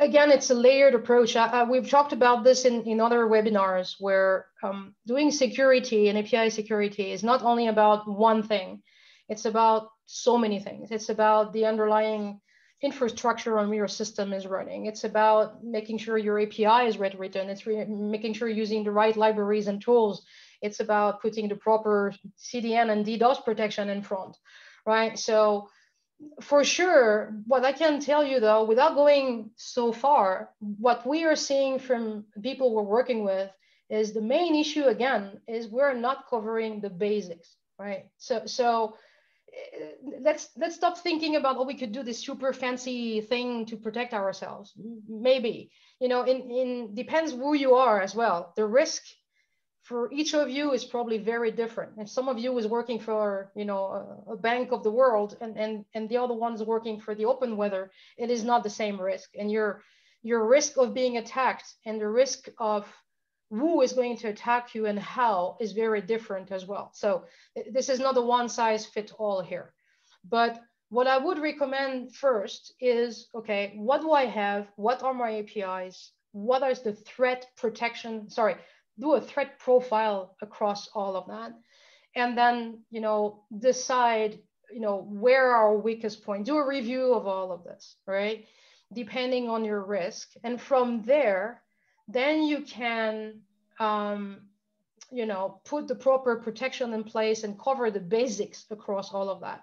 again, it's a layered approach. Uh, we've talked about this in, in other webinars where um, doing security and API security is not only about one thing, it's about so many things. It's about the underlying infrastructure on your system is running. It's about making sure your API is read written. It's re- making sure you're using the right libraries and tools. It's about putting the proper CDN and DDoS protection in front, right? So for sure, what I can tell you though, without going so far, what we are seeing from people we're working with is the main issue again is we're not covering the basics, right? So so eh, let's let's stop thinking about oh we could do this super fancy thing to protect ourselves. Maybe you know in in depends who you are as well. The risk for each of you is probably very different. If some of you is working for, you know, a, a, bank of the world and, and, and the other one's working for the open weather, it is not the same risk. And your, your risk of being attacked and the risk of who is going to attack you and how is very different as well. So this is not a one size fit all here. But what I would recommend first is, okay, what do I have? What are my APIs? What is the threat protection? Sorry, do a threat profile across all of that and then you know decide you know where are our weakest point do a review of all of this right? Depending on your risk. And from there then you can um, you know put the proper protection in place and cover the basics across all of that.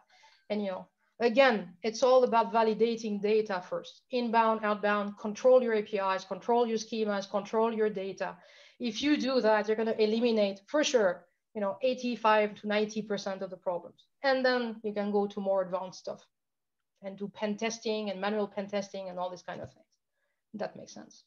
And you know again it's all about validating data first. Inbound outbound control your apis control your schemas control your data if you do that, you're going to eliminate for sure, you know, 85 to 90% of the problems. And then you can go to more advanced stuff and do pen testing and manual pen testing and all these kind of things. That makes sense.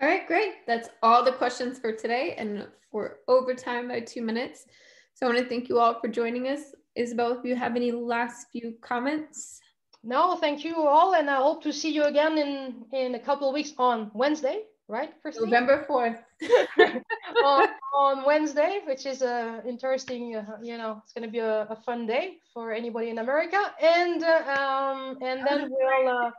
All right, great. That's all the questions for today and for overtime by two minutes. So I want to thank you all for joining us. Isabelle, if you have any last few comments. No, thank you all. And I hope to see you again in, in a couple of weeks on Wednesday right? Christine? November 4th. on, on, Wednesday, which is a interesting, uh, you know, it's going to be a, a, fun day for anybody in America. And uh, um, and then we'll uh,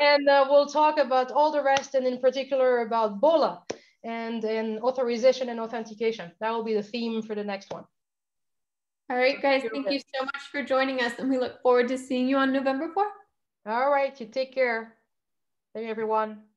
and uh, we'll talk about all the rest, and in particular about BOLA and and authorization and authentication. That will be the theme for the next one. All right, guys, thank you so much for joining us, and we look forward to seeing you on November 4th. All right, you take care. Thank you, everyone.